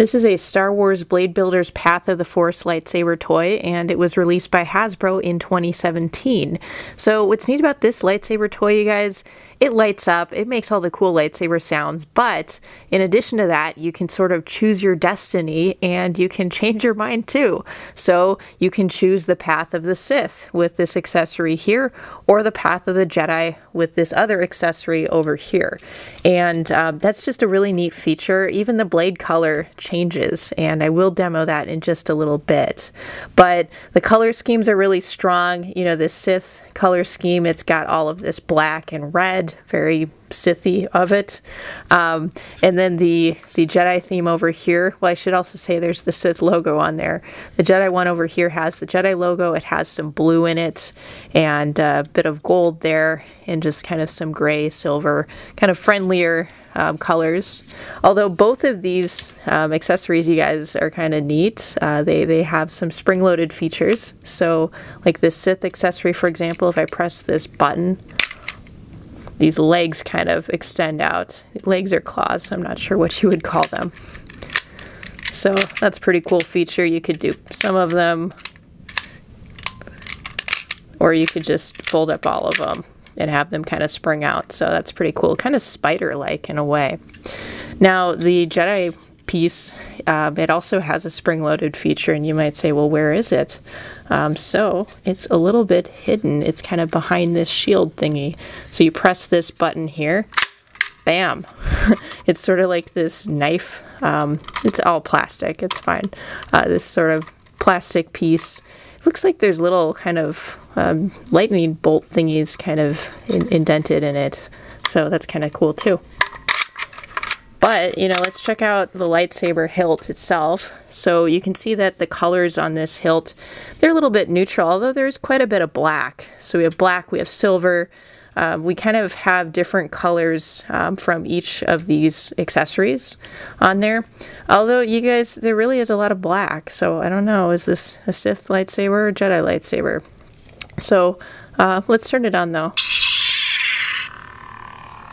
This is a Star Wars Blade Builders Path of the Force lightsaber toy, and it was released by Hasbro in 2017. So, what's neat about this lightsaber toy, you guys, it lights up, it makes all the cool lightsaber sounds, but in addition to that, you can sort of choose your destiny and you can change your mind too. So, you can choose the path of the Sith with this accessory here, or the path of the Jedi with this other accessory over here. And um, that's just a really neat feature. Even the blade color changes, and I will demo that in just a little bit. But the color schemes are really strong. You know, the Sith color scheme, it's got all of this black and red, very Sithy of it. Um, and then the, the Jedi theme over here, well, I should also say there's the Sith logo on there. The Jedi one over here has the Jedi logo. It has some blue in it and a bit of gold there just kind of some gray, silver, kind of friendlier um, colors. Although both of these um, accessories, you guys, are kind of neat. Uh, they, they have some spring-loaded features. So like this Sith accessory, for example, if I press this button, these legs kind of extend out. Legs or claws, I'm not sure what you would call them. So that's pretty cool feature. You could do some of them, or you could just fold up all of them and have them kind of spring out. So that's pretty cool, kind of spider-like in a way. Now the Jedi piece, uh, it also has a spring-loaded feature, and you might say, well, where is it? Um, so it's a little bit hidden. It's kind of behind this shield thingy. So you press this button here, bam. it's sort of like this knife. Um, it's all plastic, it's fine. Uh, this sort of plastic piece looks like there's little kind of um, lightning bolt thingies kind of in indented in it. So that's kind of cool too. But, you know, let's check out the lightsaber hilt itself. So you can see that the colors on this hilt, they're a little bit neutral, although there's quite a bit of black. So we have black, we have silver, um, we kind of have different colors um, from each of these accessories on there. Although you guys, there really is a lot of black. So I don't know, is this a Sith lightsaber or Jedi lightsaber? So uh, let's turn it on though.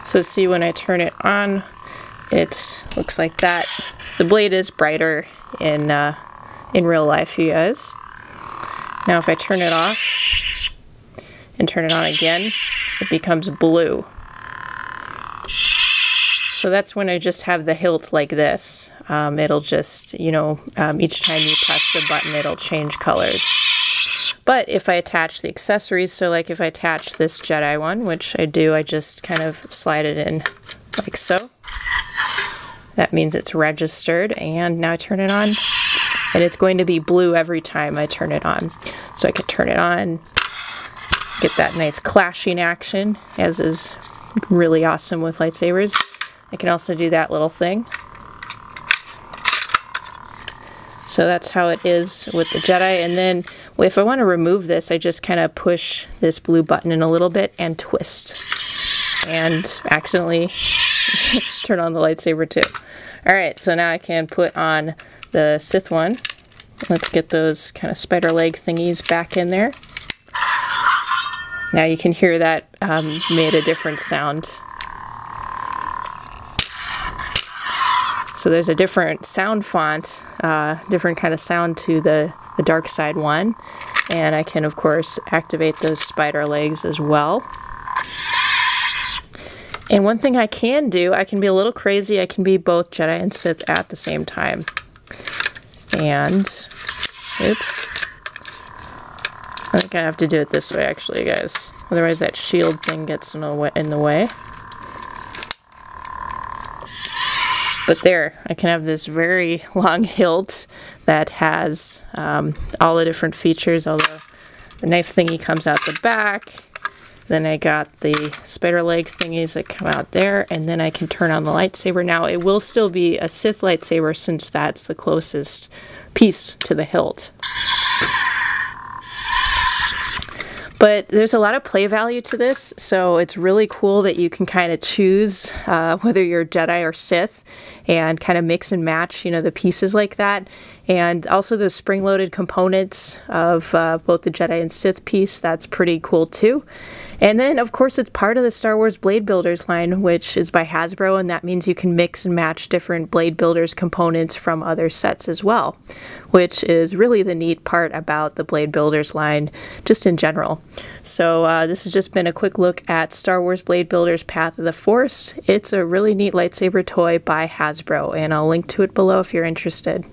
So see when I turn it on, it looks like that. The blade is brighter in, uh, in real life, you guys. Now if I turn it off and turn it on again, it becomes blue. So that's when I just have the hilt like this. Um, it'll just, you know, um, each time you press the button, it'll change colors. But if I attach the accessories, so like if I attach this Jedi one, which I do, I just kind of slide it in like so. That means it's registered, and now I turn it on, and it's going to be blue every time I turn it on. So I can turn it on, get that nice clashing action, as is really awesome with lightsabers. I can also do that little thing. So that's how it is with the Jedi. And then if I want to remove this, I just kind of push this blue button in a little bit and twist. And accidentally turn on the lightsaber too. Alright, so now I can put on the Sith one. Let's get those kind of spider leg thingies back in there. Now you can hear that um, made a different sound. So there's a different sound font, uh, different kind of sound to the, the dark side one. And I can, of course, activate those spider legs as well. And one thing I can do, I can be a little crazy. I can be both Jedi and Sith at the same time. And, oops. I think I have to do it this way, actually, guys. Otherwise that shield thing gets in the way. But there, I can have this very long hilt that has um, all the different features, although the knife thingy comes out the back. Then I got the spider leg thingies that come out there, and then I can turn on the lightsaber. Now, it will still be a Sith lightsaber since that's the closest piece to the hilt. But there's a lot of play value to this, so it's really cool that you can kind of choose uh, whether you're Jedi or Sith and kind of mix and match, you know, the pieces like that. And also the spring-loaded components of uh, both the Jedi and Sith piece, that's pretty cool too. And then, of course, it's part of the Star Wars Blade Builders line, which is by Hasbro, and that means you can mix and match different Blade Builders components from other sets as well, which is really the neat part about the Blade Builders line, just in general. So, uh, this has just been a quick look at Star Wars Blade Builders Path of the Force. It's a really neat lightsaber toy by Hasbro, and I'll link to it below if you're interested.